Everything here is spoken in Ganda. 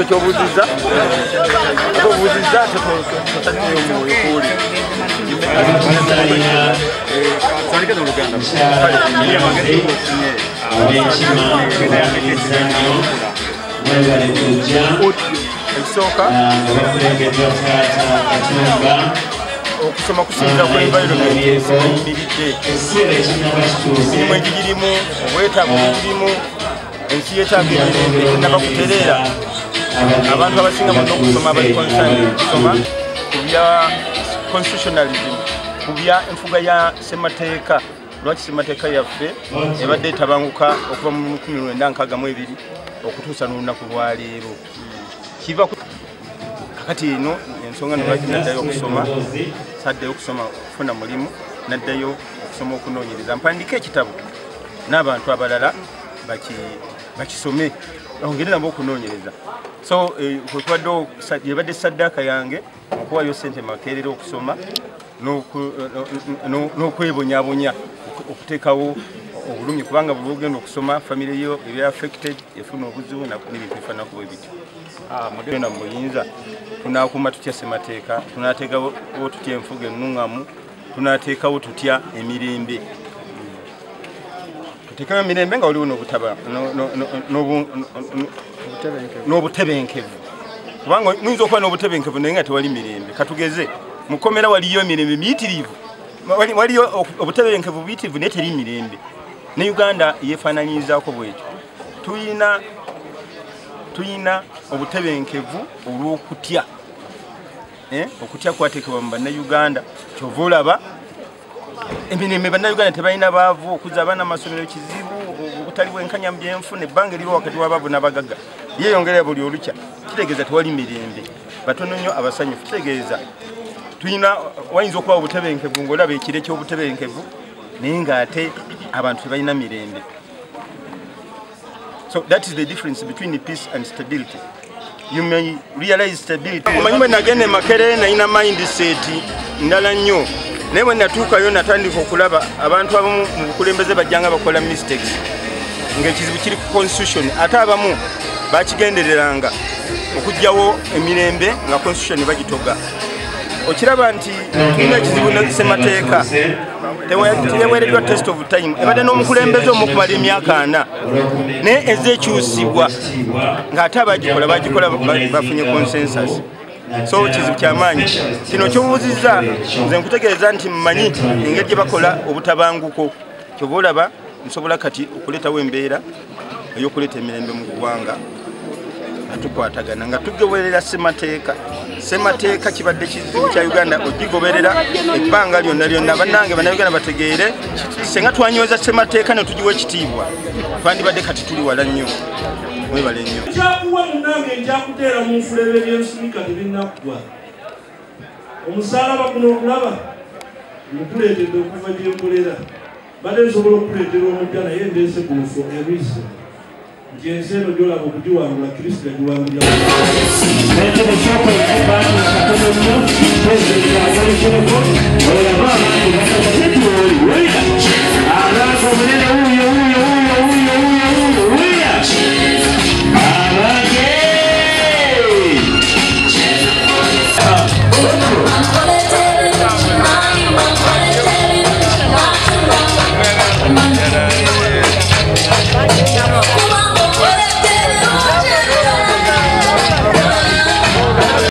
ekibuuzo kyobuuziza ate obuuziza ate totaddeyo mukuuli ekisooka okusoma kusinza ku environment. Eyimiridde emirimu egigirimu obwetaavu bugirimu ensi yetaaga emirembe enaba kutereera abantu abasinga bonna okusoma abali concern kusoma ku bya constitutionalism ku bya enfuga ya semateeka lwaki semateeka yaffe ebadde etabanguka okuva mu 1962 okutuusa n'olunaku lwaleero kiva kakati eno ensonga nolwaki naddayo okusoma? Saddeyo okusoma okufuna mulimu naddayo okusoma okunoonyereza. Mpandika ekitabo n'abantu abalala bakisome ongere nabo okunoonyereza. So kwekubadde yebadde saddaaka yange okuwayo sente makerera okusoma n'okwebonyabonya okuteekawo obulumi kubanga buli ogenda okusoma famire yo eba affected efuna obuzibu n'ebintu bifanakuba bityo mugenda muyinza tunakuuma tutya semateeka tunateekawo tutya enfuga enuŋŋamu tunateekawo tutya emirembe tuteekawo emirembe nga waliwo n'obutebenkevu. Kubanga muyinza okuba n'obutebenkevu naye nga tewali mirembe katugeze mukomera waliyo emirembe miyitirivu. Waliyo obutebenkevu buyitirivu naye teri mirembe. Ne uganda yefaananyizaako bwekyo tuyina tuyina obutebenkevu olw'okutya okutya kwateekebwa mu bannayuganda kyova olaba emirembe bannayuganda tebalina baavu okuza abaana amasomero kizibu obutali bwenkanya mu byenfuna ebbanga eriwo wakati w'abaavu n'abagagga. Yeyongera buli olukya. Kitegeeza tewali mirembe. Batono nnyo abasanyufu. Kitegeeza. Tuyina wayinza okuba obutebenkevu ng'olaba ekire ky'obutebenkevu naye ng'ate abantu tebalina mirembe. So that is the difference between peace and stability. You may realize stability. Omanyi bwe nagenda Makerere nalina mindset ndala nnyo naye bwe natuukayo natandika okulaba abantu abamu mu bukulembeze bajjanga bakola mistakes. Ng'ekizibu kiri ku constitution. Ate abamu bakigendereranga okugjawo emirembe nga constitution bagitoga. Okiraba nti tulina ekizibu nesemateeka teweereddwa test of time. Ebadde n'omukulembeze omukumala emyaka ana naye ezekyusibwa ng'ate abagikola bagikola bafunye consensus so kizibu kyamaanyi kino kyobuuzizza nze nkutegeeza nti mmanyi engeri gye bakola obutabanguko. Kyoba olaba nsobola kati okuleetawo embeera ey'okuleeta emirembe mu ggwanga nga tukwatagana nga tugoberera semateeka semateeka kibadde kizibu kya uganda ogigoberera ebbanga lyonna lyonna. Bannange bannayuganda bategeere senga twanyweza semateeka ne tugiwa ekitiibwa twandibadde kati tuli wala nnyo mwebale nnyo kyakuwa munange nkyakuteera mu nfulebe byensumika tebinaggwa omusalaba guno okulaba ngukuleetedde okuva gyenkolera badde nsobola okukuleetera omujja naye ndeese ku nfo ebiise nti ensi eno gyolaba okugiwangula kristo yagiwangulira ekyo ekyokwekubanga katono nnyo pulezidenti agalekireko